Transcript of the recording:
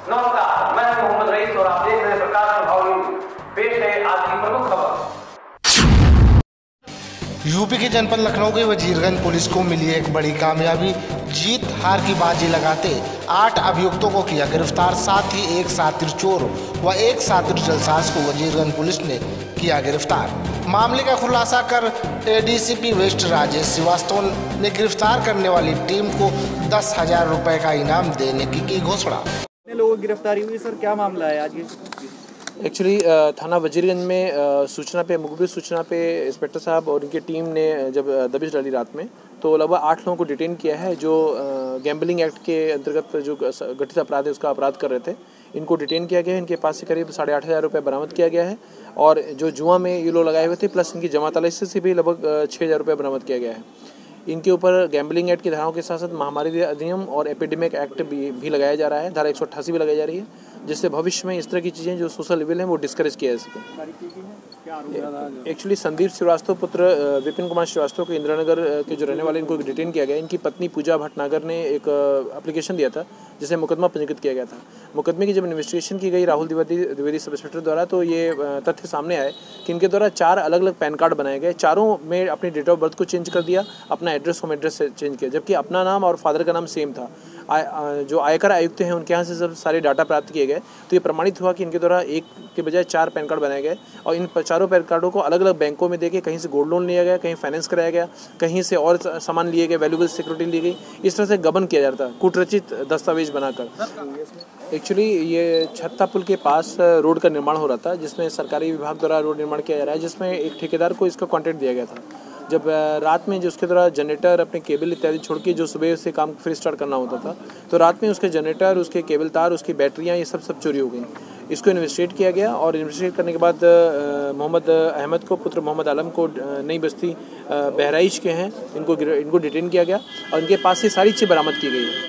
नमस्कार, मैं मोहम्मद रईस और आप देख रहे हैं प्रकाश प्रभाव पेश है आज की प्रमुख खबर। यूपी के जनपद लखनऊ के वजीरगंज पुलिस को मिली एक बड़ी कामयाबी। जीत हार की बाजी लगाते आठ अभियुक्तों को किया गिरफ़्तार, साथ ही एक सातिर चोर व एक सातिर जलसाज को वजीरगंज पुलिस ने किया गिरफ़्तार। मामले का खुलासा कर एडीसीपी वेस्ट राजेश श्रीवास्तव ने गिरफ़्तार करने वाली टीम को दस हज़ार रुपये का इनाम देने की घोषणा। लोगों की गिरफ्तारी हुई? सर, क्या मामला है आज ये? एक्चुअली थाना वजीरगंज में सूचना पे, मुखबिर सूचना पे इंस्पेक्टर साहब और उनकी टीम ने जब दबिश डाली रात में तो लगभग आठ लोगों को डिटेन किया है, जो गैम्बलिंग एक्ट के अंतर्गत जो गठित अपराध है, उसका अपराध कर रहे थे। इनको डिटेन किया गया है, इनके पास से करीब साढ़े आठ हज़ार रुपये बरामद किया गया है, और जो जुआ में ये लोग लगाए हुए थे प्लस इनकी जमा लाइसेंस से भी लगभग छः हज़ार रुपये बरामद किया गया है। इनके ऊपर गैम्बलिंग एक्ट की धाराओं के साथ साथ महामारी अधिनियम और एपिडेमिक एक्ट भी भी लगाया जा रहा है। धारा एक सौ अठासी भी लगाई जा रही है, जिससे भविष्य में इस तरह की चीज़ें जो सोशल लेवल हैं, वो डिस्करेज किया जा सके। एक्चुअली संदीप श्रीवास्तव पुत्र विपिन कुमार श्रीवास्तव को इंदिरानगर अ, के जो रहने वाले इनको डिटेन किया गया। इनकी पत्नी पूजा भटनागर ने एक एप्लीकेशन दिया था जिसे मुकदमा पंजीकृत किया गया था। मुकदमे की जब इन्वेस्टिगेशन की गई राहुल द्विवेदी द्विवेदी सब इंस्पेक्टर द्वारा तो ये तथ्य सामने आए कि इनके द्वारा चार अलग अलग पैन कार्ड बनाए गए। चारों में अपनी डेट ऑफ़ बर्थ को चेंज कर दिया अपना एड्रेस होम एड्रेस चेंज किया जबकि अपना नाम और फादर का नाम सेम था। जो आयकर आयुक्त हैं, उनके यहाँ से जब सारे डाटा प्राप्त किए गए। तो ये प्रमाणित हुआ कि इनके द्वारा एक के बजाय चार पैन कार्ड बनाए गए और इन चारों पैन कार्डों को अलग अलग बैंकों में देके कहीं से गोल्ड लोन लिया गया, कहीं फाइनेंस कराया गया, कहीं से और सामान लिए गए वैल्यूबल सिक्योरिटी ली गई। इस तरह से गबन किया जाता है कुटरचित दस्तावेज़ बनाकर। एक्चुअली ये छत्ता पुल के पास रोड का निर्माण हो रहा था, जिसमें सरकारी विभाग द्वारा रोड निर्माण किया जा रहा है, जिसमें एक ठेकेदार को इसका कॉन्ट्रैक्ट दिया गया था। जब रात में जो उसके द्वारा जनरेटर अपने केबल इत्यादि छोड़ के जो सुबह से काम फिर स्टार्ट करना होता था तो रात में उसके जनरेटर, उसके केबल तार, उसकी बैटरियाँ ये सब सब चोरी हो गई। इसको इन्वेस्टिगेट किया गया और इन्वेस्टिगेट करने के बाद मोहम्मद अहमद को, पुत्र मोहम्मद आलम को नई बस्ती बहराइच के हैं। इनको इनको डिटेन किया गया और इनके पास से सारी चीज़ बरामद की गई।